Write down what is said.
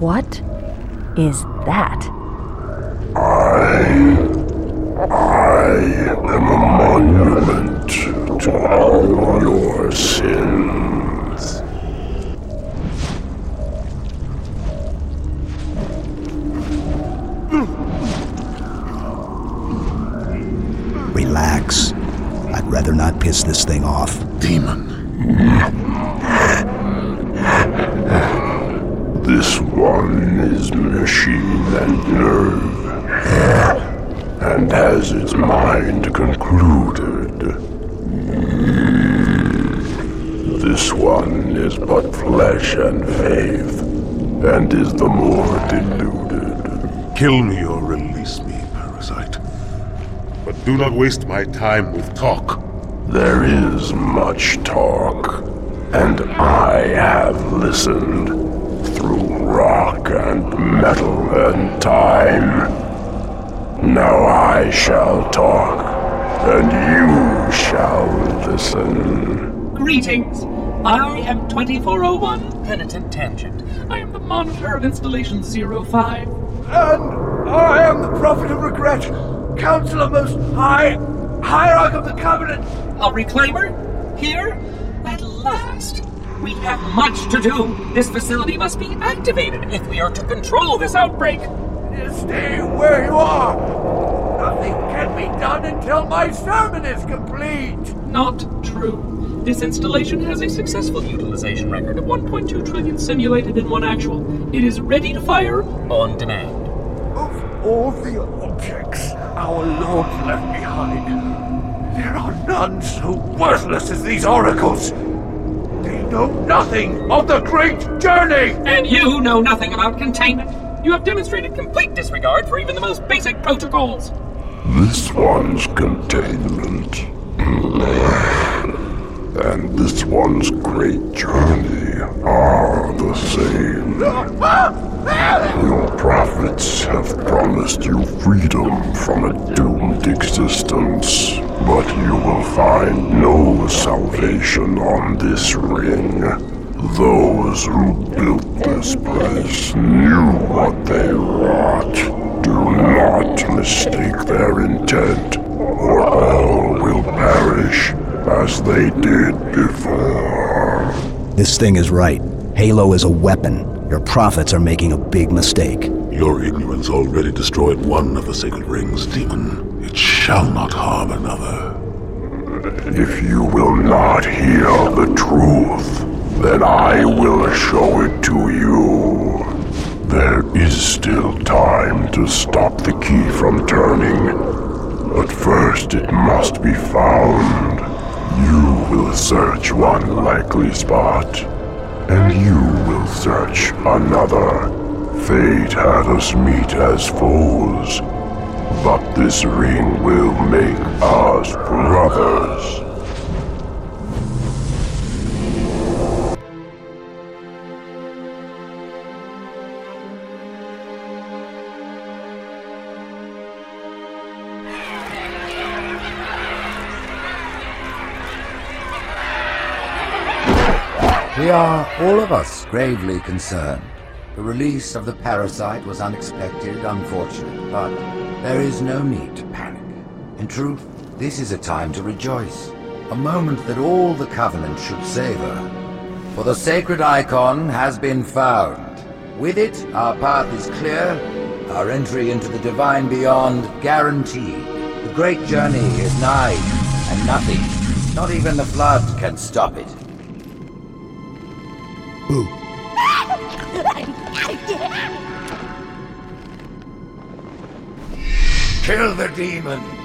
What is that? I I am a monument to all your sins. Relax. I'd rather not piss this thing off. Demon. This one is machine and nerve, and has its mind concluded. This one is but flesh and faith, and is the more deluded. Kill me or release me, parasite. But do not waste my time with talk. There is much talk, and I have listened through rock and metal and time. Now I shall talk, and you shall listen. Greetings. I am 2401 Penitent Tangent. I am the monitor of Installation 05. And I am the Prophet of Regret, Counselor Most High, Hierarch of the Covenant. A reclaimer? Here? At last. We have much to do. This facility must be activated if we are to control this outbreak. Stay where you are. Nothing can be done until my sermon is complete. Not true. This installation has a successful utilization record of 1.2 trillion simulated and one actual. It is ready to fire on demand. Of all the objects our Lord left behind, there are none so worthless as these oracles. They know nothing of the great journey. And you know nothing about containment. You have demonstrated complete disregard for even the most basic protocols. This one's containment. And this one's great journey are the same. Your prophets have promised you freedom from a doomed existence, but you will find no salvation on this ring. Those who built this place knew what they wrought. Do not mistake their intent, or all will perish as they did before. This thing is right. Halo is a weapon. Your prophets are making a big mistake. Your ignorance already destroyed one of the sacred rings, demon. It shall not harm another. If you will not hear the truth, then I will show it to you. There is still time to stop the key from turning, but first it must be found. You will search one likely spot, and you will search another. Fate had us meet as foes, but this ring will make us brothers. We are, all of us, gravely concerned. The release of the parasite was unexpected, unfortunate, but there is no need to panic. In truth, this is a time to rejoice. A moment that all the Covenant should savor. For the sacred icon has been found. With it, our path is clear, our entry into the divine beyond guaranteed. The great journey is nigh, and nothing, not even the flood, can stop it. Boo. Kill the demon.